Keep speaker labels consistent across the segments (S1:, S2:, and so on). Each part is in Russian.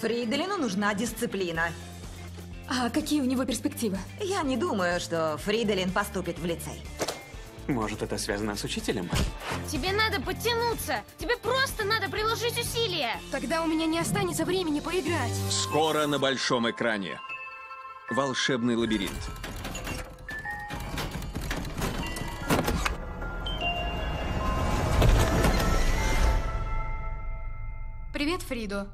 S1: Фриделину нужна дисциплина.
S2: А какие у него перспективы?
S1: Я не думаю, что Фриделин поступит в лицей.
S3: Может, это связано с учителем?
S4: Тебе надо подтянуться. Тебе просто надо приложить усилия.
S5: Тогда у меня не останется времени поиграть.
S6: Скоро на большом экране. Волшебный лабиринт.
S5: Привет, Фридо.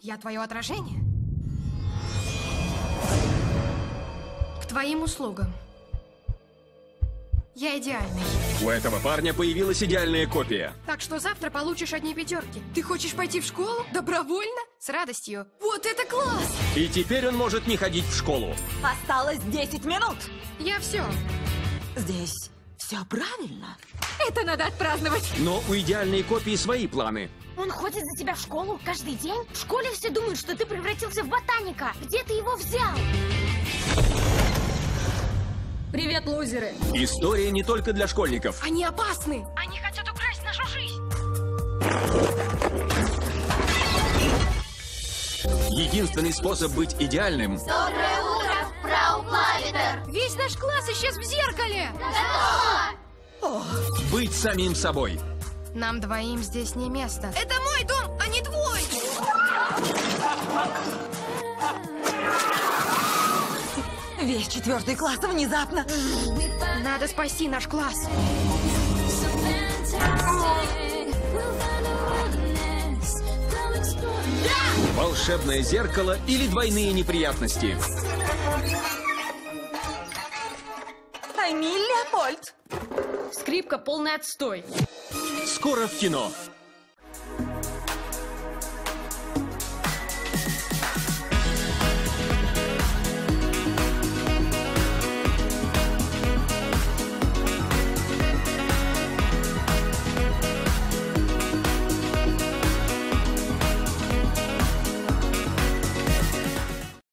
S5: Я твое отражение. К твоим услугам. Я идеальный.
S6: У этого парня появилась идеальная копия.
S5: Так что завтра получишь одни пятерки. Ты хочешь пойти в школу? Добровольно? С радостью. Вот это класс!
S6: И теперь он может не ходить в школу.
S1: Осталось 10 минут.
S5: Я все.
S1: Здесь все правильно.
S2: Это надо отпраздновать.
S6: Но у идеальной копии свои планы.
S4: Он ходит за тебя в школу каждый день? В школе все думают, что ты превратился в ботаника. Где ты его взял?
S2: Привет, лузеры.
S6: История не только для школьников.
S5: Они опасны!
S4: Они хотят украсть нашу жизнь.
S6: Единственный способ быть идеальным
S4: Доброе утро, фрау Плавитер.
S5: Весь наш класс исчез в зеркале!
S6: — быть самим собой.
S5: Нам двоим здесь не место. Это мой дом, а не твой!
S1: Весь четвертый класс внезапно.
S5: Надо спасти наш класс.
S6: Волшебное зеркало или двойные неприятности.
S1: Эмиль Леопольд.
S4: Скрипка полный отстой.
S6: Скоро в кино.